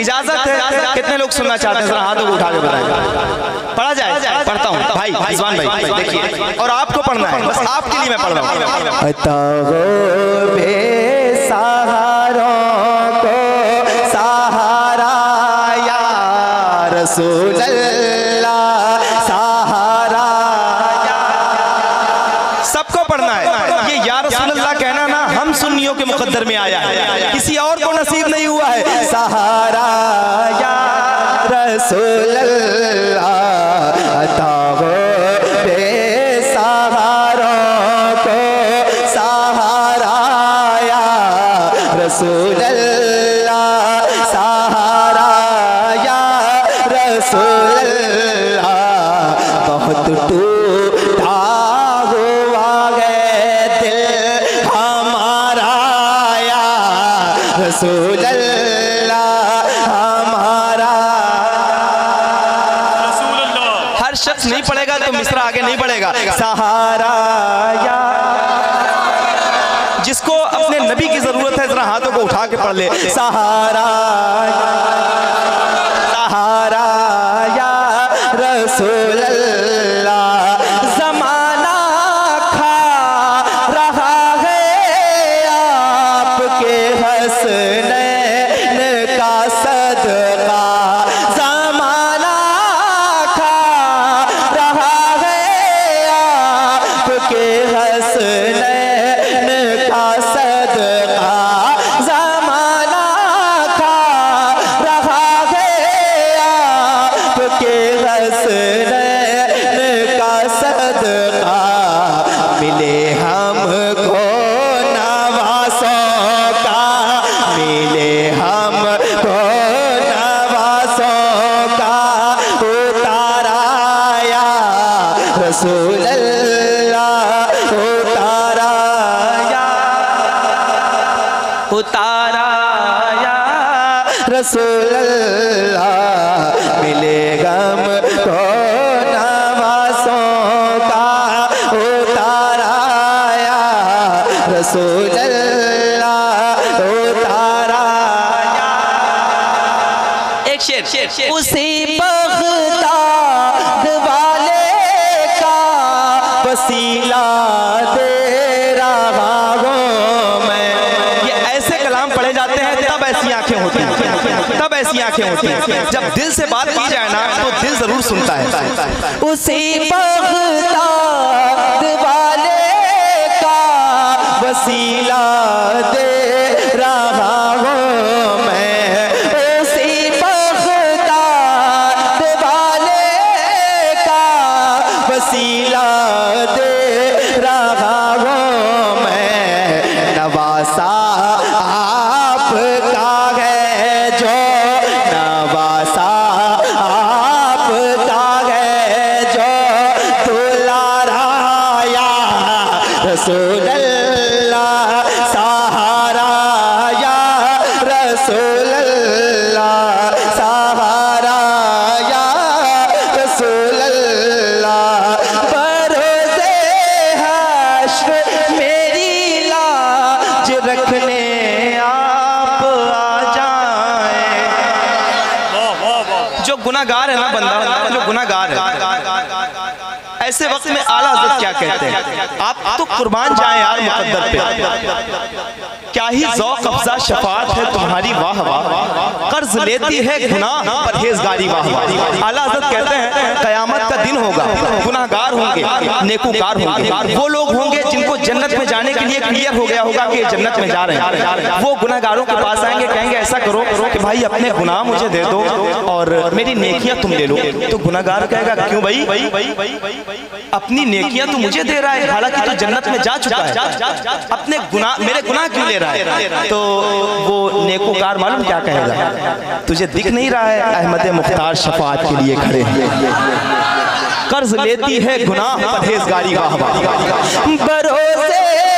इजाज़त है कितने लोग सुनना चाहते हैं? जरा हाथों को उठा के बताएँ। पढ़ा जाए पढ़ता हूँ। भाई रिजवान भाई देखिए। और आपको पढ़ना है। बस आपके लिए मैं पढ़ रहा हूँ। सहारा यार रसूल। सहारा या रसूल शख्स नहीं पढ़ेगा तो मिश्रा आगे नहीं बढ़ेगा। सहारा या। जिसको अपने नबी की ज़रूरत है, जरा हाथों को उठा के पढ़ ले। सहारा वसीला मैं। ये ऐसे कलाम पढ़े जाते हैं, तब ऐसी आँखें होती हैं, तब ऐसी आँखें होती जब दिल से बात की जाए ना तो दिल ज़रूर सुनता है। उसी बगदाद वाले का वसीला गुनागार है ना बंदा? जो गुनागार है। ऐसे वक्त में आला हज़रत क्या कहते हैं? आप तो कुर्बान जाए यार मुकद्दर पे। क्या ही जौक कब्जा शफात है तुम्हारी वाह वाह कर्ज लेती है गुनाह परहेजगारी वाह वाह। आला हज़रत कहते हैं कयामत का दिन होगा गुनाहगार होंगे नेकूकार होंगे। वो लोग होंगे जिनको जन्नत में जाने के लिए क्लियर हो गया होगा कि जन्नत में जा रहे हैं। वो गुनागारों के पास आएँगे, कहेंगे, ऐसा करो कि भाई अपने गुनाह मुझे दे दो और मेरी नेकियाँ तुम ले लो। तो गुनाहगार कहेगा, क्यों भाई? अपनी नेकियाँ तो मुझे दे रहा है, हालाँकि तो जन्नत में जा चुका है। अपने गुनाह, मेरे गुनाह क्यों ले रहा है? तो वो नेकोकार मालूम क्या कहेगा? तुझे दिख नहीं रहा है, अहमद मुख्तार शफात के लिए खड़े हैं। कर्ज लेती है गुनाह परहेजगारी का हवा भरोसे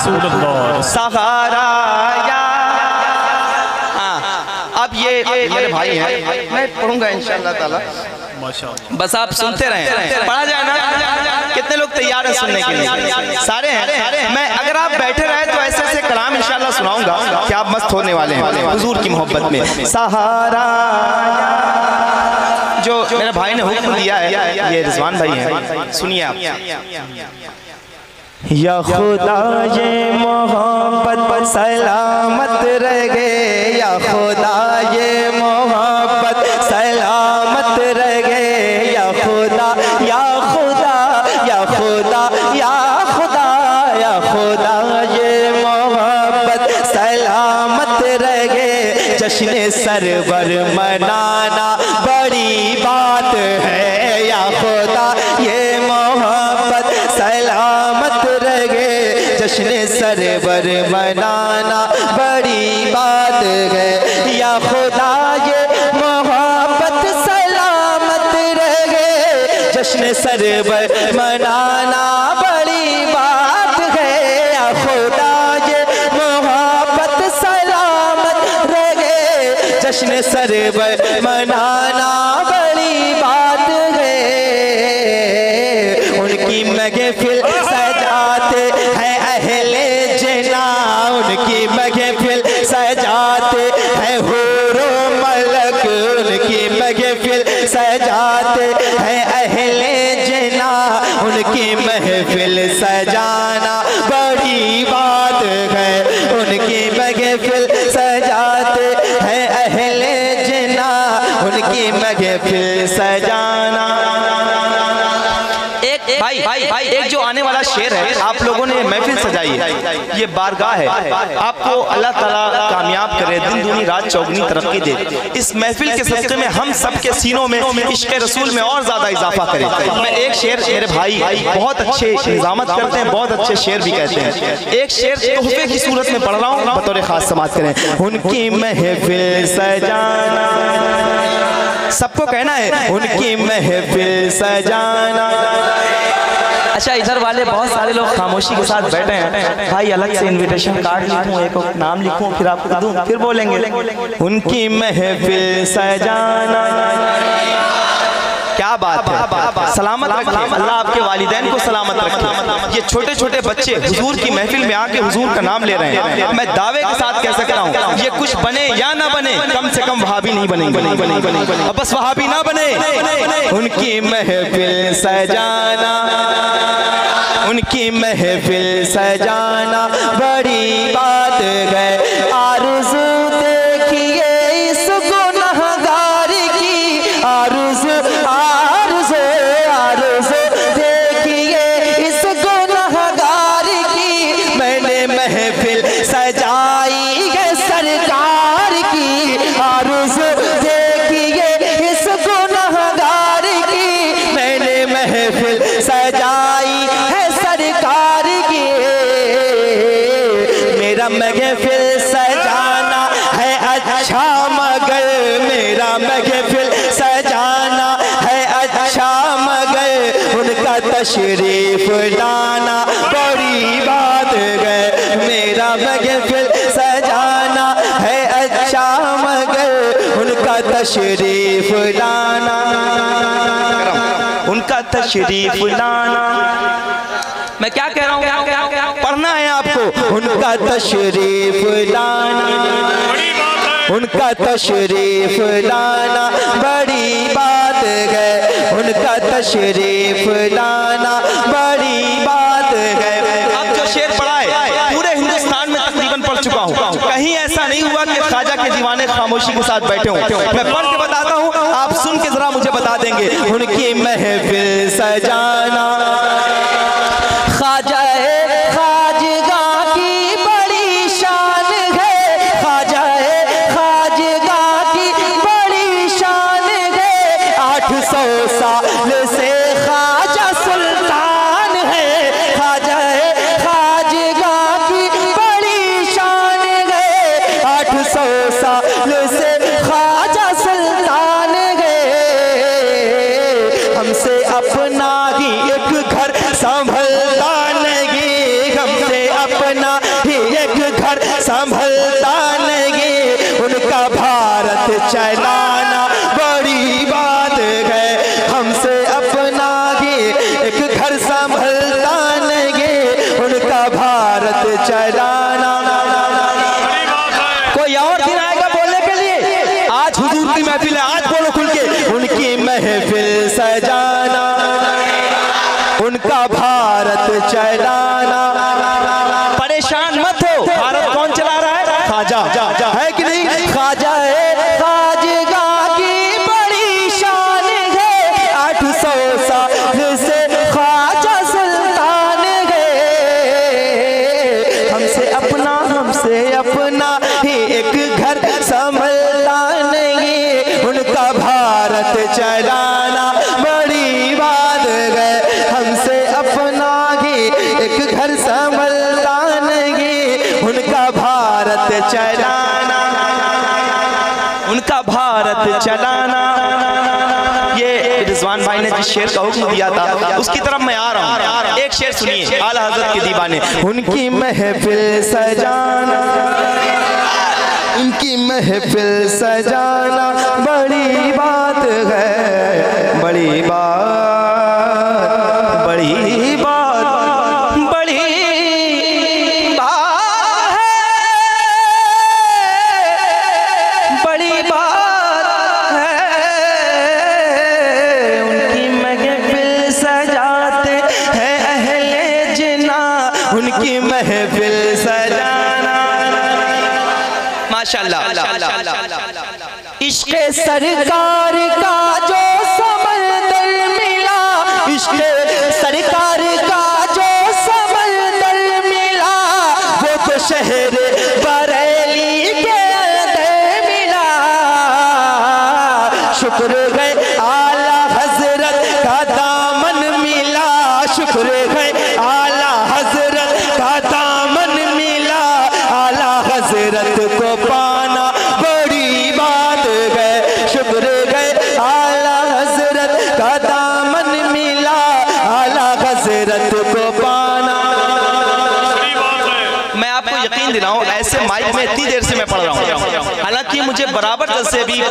रसूल सहारा हाँ। अब ये मेरे भाई हैं। मैं पढ़ूँगा इंशाल्लाह ताला। बस आप सुनते रहें। पढ़ा जाए ना। कितने लोग तैयार हैं सुनने के लिए? सारे हैं? मैं अगर आप बैठे रहे तो ऐसे ऐसे कलाम इंशाल्लाह सुनाऊँगा कि आप मस्त होने वाले हैं। हुजूर की मोहब्बत में। सहारा जो मेरे भाई ने हुक्म दिया है ये रिजवान भाई हैं। सुनिए आप। खुदा ये मोहब्बत सलामत रहे। या खुदा ये मोहब्बत सलामत रहे। या खुदा या खुदा या खुदा या खुदा या खुदा ये मोहब्बत सलामत रहे। जश्न सरवर मनाना सरवर मनाना बड़ी बात है। या खुदा ये मोहब्बत सलामत रहे। जश्न सरवर मनाना बड़ी बात है। या खुदा ये मोहब्बत सलामत रहे। जश्न सरवर मनाना बड़ी बात उनकी महफिल सजाते हैं अहले उनकी महफिल सजाते हैं हुरो मलक। उनकी महफिल सजाते हैं अहले जना। उनकी महफिल आप लोगों ने महफिल सजाई है। ये बारगाह है। आपको अल्लाह ताला कामयाब करे, दिन दूनी, रात चौगनी तरक्की दे। इस महफिल के सदक़े में हम सब के सीनों में इश्क रसूल में और ज़्यादा इजाफा करे। मैं एक शेर, मेरे भाई, बहुत अच्छे निजामत करते हैं, बहुत अच्छे शेर भी कहते हैं। एक शेर तोहफे की सूरत में पढ़ रहा हूँ, बतौर खास समाज करें उनकी महफिल सजाना। सबको कहना है, उनकी महफिल सजाना। अच्छा इधर वाले बहुत सारे लोग खामोशी के साथ बैठे हैं। भाई, अलग से इनविटेशन कार्ड लिखूं, एक नाम लिखूं, फिर आपको दूँ, फिर बोलेंगे। उनकी महफिल सजाना। क्या बात है? सलामत अल्लाह आपके वालिदैन को सलामत रखे। ये छोटे छोटे बच्चे हुजूर की महफिल में आके हुजूर का नाम ले रहे हैं। मैं दावे के साथ कह सकता हूँ ये कुछ बने या ना बने कम से कम वहाँ भी नहीं बनेंगे। अब वहाँ भी ना बने। उनकी महफिल सजाना उनकी महफिल सजाना बड़ी बात है। आरज़ू मेरा महफिल सजाना है अच्छा मगर मेरा महफिल सजाना है अच्छा मगर उनका तशरीफ़ लाना बड़ी बात है। मेरा महफिल सजाना है अच्छा मगर उनका तशरीफ़ लाना। उनका तशरीफ़ लाना। मैं क्या कह रहा हूँ? आपको उनका तशरीफ़ लाना। उनका तशरीफ़ लाना बड़ी बात है। उनका तशरीफ़ लाना बड़ी बात है। अब जो शेर पढ़ा है पूरे हिंदुस्तान में तकरीबन पढ़ चुका हूँ। कहीं ऐसा नहीं हुआ कि ख्वाजा के दीवाने खामोशी के साथ बैठे हों। मैं पढ़ के बताता हूँ आप सुन के जरा मुझे बता देंगे। उनकी महफिल सजाना खा जाए। भारत चलाना। ये रिजवान भाई ने जिस शेर का हुक्म दिया था, उसकी तरफ़ मैं आ रहा हूँ। एक शेर सुनिए, आला हज़रत की दीवाने। उनकी महफिल सजाना। इनकी महफिल सजाना। बड़ी बात है, बड़ी बात, बड़ी माशाल्लाह। इश्क सरकार का जो समंदर मिला इश्क सरकार का जो समंदर मिला वो तो शहर बरेली के अंदर मिला। शुक्र गए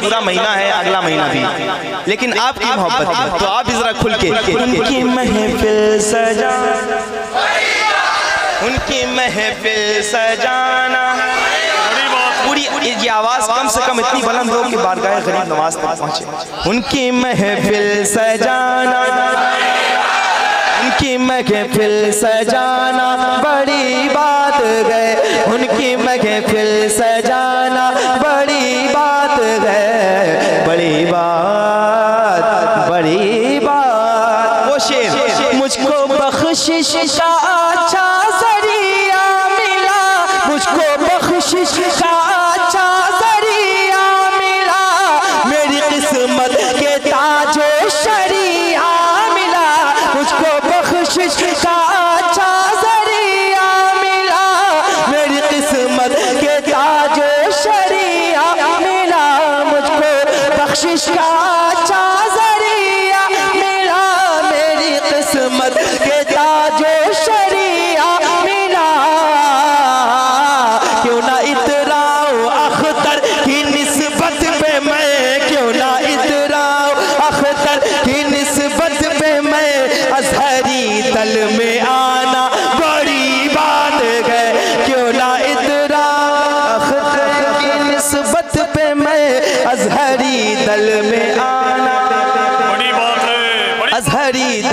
पूरा महीना है अगला महीना भी। लेकिन आपकी मोहब्बत है। तो आप जरा खुल के उनकी महफिल सजा उनकी महफिल सजाना। ये आवाज़ कम से कम इतनी बुलंद हो कि बारगाह गरीब नमाज़ तक पहुँचे। उनकी महफिल सजाना। उनकी महफिल सजाना। बड़ी बात गए उनकी महफिल सजाना। দিবা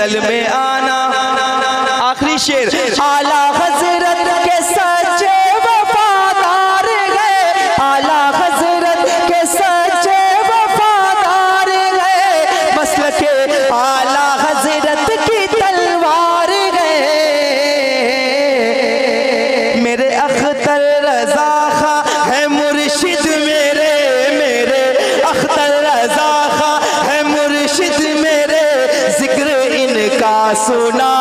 कल में आना। आखिरी शेर आ सुना